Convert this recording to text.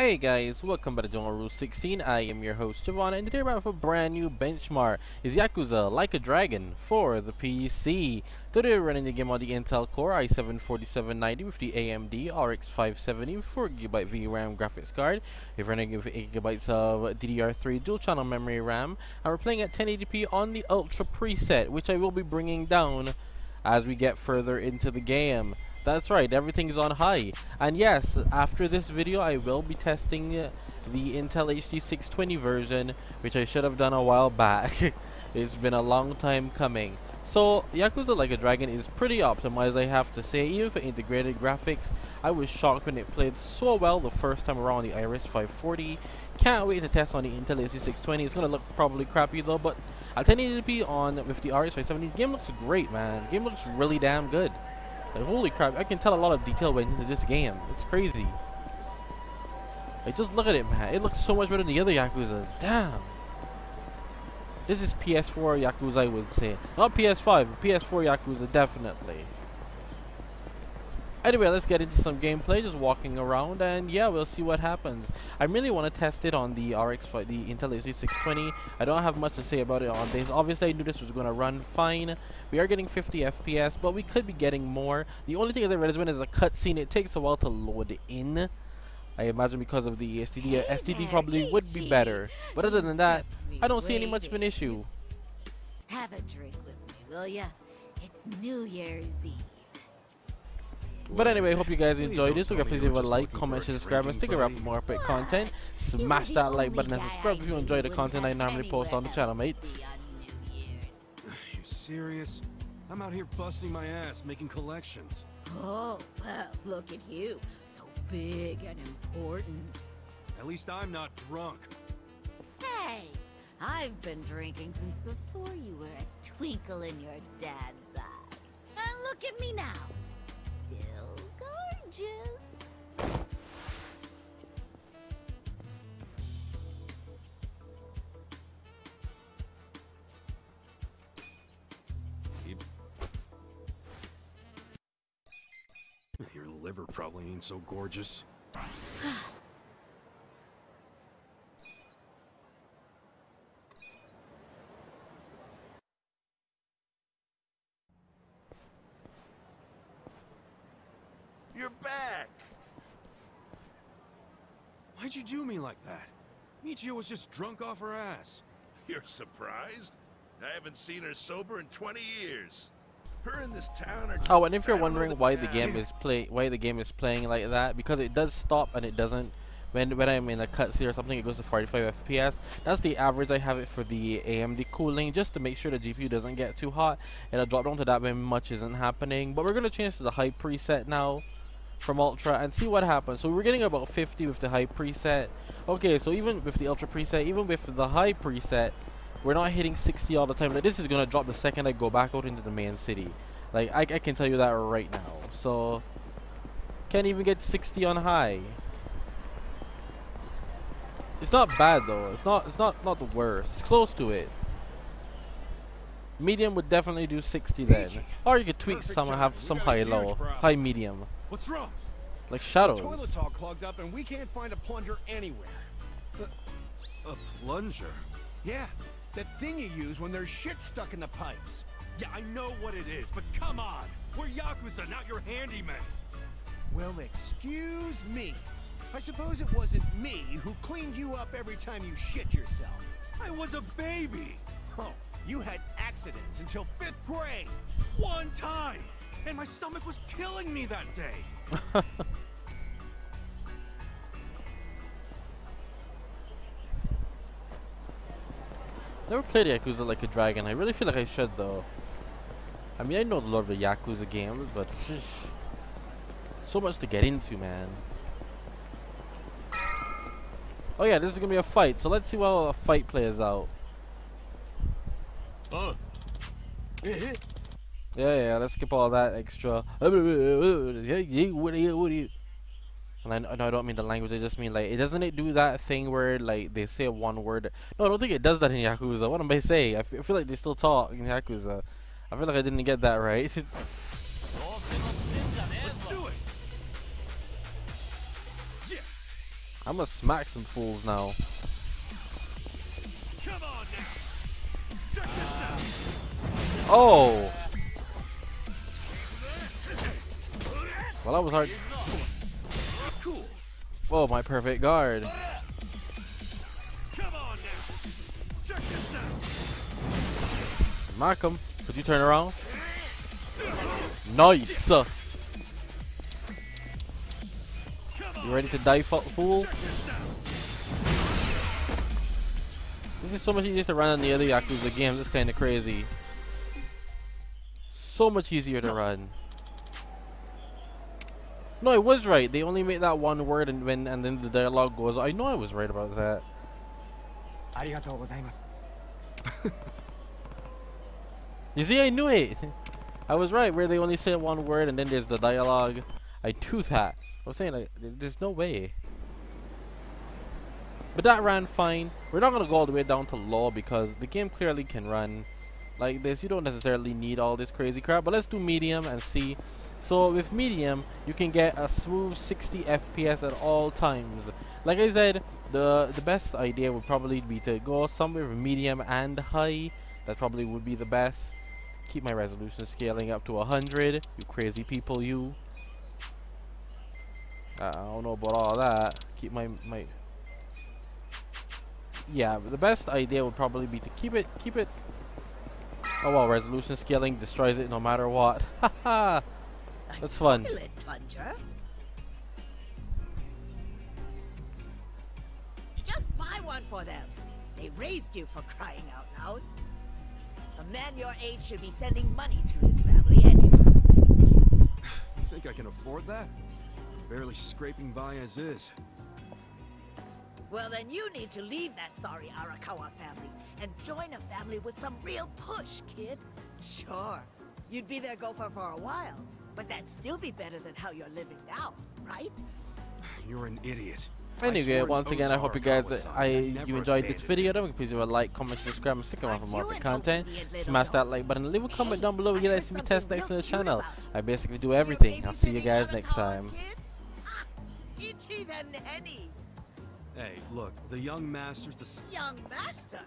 Hey guys, welcome back to Jevon Rulez 16. I am your host Jevon, and today we're back with a brand new benchmark. Is Yakuza Like a Dragon for the PC. Today we're running the game on the Intel Core i7-4790 with the AMD RX 570 4GB VRAM graphics card. We're running with 8GB of DDR3 dual channel memory RAM, and we're playing at 1080p on the Ultra preset, which I will be bringing down as we get further into the game. That's right, everything's on high. And yes, after this video, I will be testing the Intel HD 620 version, which I should have done a while back. it's been a long time coming. So, Yakuza Like a Dragon is pretty optimized, I have to say, even for integrated graphics. I was shocked when it played so well the first time around the Iris 540. Can't wait to test on the Intel HD 620. It's gonna look probably crappy though, but at 1080p on with the RX 570, game looks great, man. Game looks really damn good. Like, holy crap, I can tell a lot of detail went into this game. It's crazy. Like, just look at it, man. It looks so much better than the other Yakuzas. Damn. This is PS4 Yakuza, I would say. Not PS5, but PS4 Yakuza, definitely. Anyway, let's get into some gameplay, just walking around, and yeah, we'll see what happens. I really want to test it on the RX, the Intel HD 620. I don't have much to say about it on this. Obviously, I knew this was going to run fine. We are getting 50 FPS, but we could be getting more. The only thing is I read is when there's a cutscene, it takes a while to load in. I imagine because of the SSD, hey SSD probably would be better. But other than that, I don't see any much of an issue. Have a drink with me, will ya? It's New Year's Eve. But anyway, hope you guys enjoyed this. Don't please leave a like, comment, share, subscribe, and stick around for more epic content. Smash that like button and subscribe if you enjoy the content I normally post on the channel, mates. You serious? I'm out here busting my ass, making collections. Oh, well, look at you. So big and important. At least I'm not drunk. Hey, I've been drinking since before you were a twinkle in your dad's eye. And look at me now still Your liver probably ain't so gorgeous. You're back! Why'd you do me like that? Michio was just drunk off her ass. You're surprised? I haven't seen her sober in 20 years. Her in this town are Oh, and if you're wondering why the game is play why the game is playing like that, because it does stop and it doesn't when when I'm in a cutscene or something, it goes to 45 FPS. That's the average I have it for the AMD cooling, just to make sure the GPU doesn't get too hot. It'll drop down to that when much isn't happening. But we're gonna change to the high preset now from Ultra and see what happens. So we're getting about 50 with the high preset. Okay, so even with the Ultra preset, even with the high preset, we're not hitting 60 all the time. Like this is gonna drop the second I go back out into the main city. Like I, I can tell you that right now. So can't even get 60 on high. It's not bad though. It's not it's not not the worst. It's close to it. Medium would definitely do 60 then. Or you could tweak Perfect some and time. have some high low, problem. High medium. What's wrong? Like The shadows. toilet's all clogged up and we can't find a plunger anywhere. A plunger? Yeah, that thing you use when there's shit stuck in the pipes. Yeah, I know what it is, but come on! We're Yakuza, not your handyman! Well, excuse me. I suppose it wasn't me who cleaned you up every time you shit yourself. I was a baby! Oh, you had accidents until fifth grade. One time! And my stomach was killing me that day! Never played Yakuza like a dragon. I really feel like I should though. I mean, I know a lot of the Yakuza games, but so much to get into, man. Oh yeah, this is gonna be a fight. So let's see how a fight plays out. Uh. Yeah, yeah. Let's skip all that extra. And I, no, I don't mean the language. I just mean like, it doesn't it do that thing where like they say one word? No, I don't think it does that in Yakuza. What am I saying? I, feel like they still talk in Yakuza. I feel like I didn't get that right. I'm gonna smack some fools now. Now! Oh! Well, that was hard. Oh, my perfect guard. Him. Could you turn around? Nice. You ready to die, fo- fool? This is so much easier to run than the other Yakuza games. It's kind of crazy. So much easier to run. No, I was right. They only make that one word and when and then the dialogue goes, I know I was right about that. you see, I knew it. I was right where they only say one word and then there's the dialogue. I knew that. I was saying, like, there's no way. But that ran fine. We're not going to go all the way down to law because the game clearly can run like this. You don't necessarily need all this crazy crap. But let's do medium and see so with medium, you can get a smooth 60 FPS at all times. Like I said, the the best idea would probably be to go somewhere with medium and high. That probably would be the best. Keep my resolution scaling up to 100. You crazy people, you. Uh, I don't know about all that. Keep my my. Yeah, the best idea would probably be to keep it keep it. Oh well, resolution scaling destroys it no matter what. Haha. That's fun. Just buy one for them. They raised you for crying out loud. A man your age should be sending money to his family anyway. You think I can afford that? Barely scraping by as is. Well, then you need to leave that sorry Arakawa family and join a family with some real push, kid. Sure, you'd be their gopher for a while, but that'd still be better than how you're living now, right? You're an idiot. Anyway, once again, I hope you guys uh, I you enjoyed this video. Don't forget please leave a like, comment, subscribe, and stick around for more you good content. Smash that like button, leave a comment down below. if you I like to see me test next on the channel? I basically do everything. I'll see you guys next time. Ah, Ichi the nanny, Hey, look, the young master's the young master.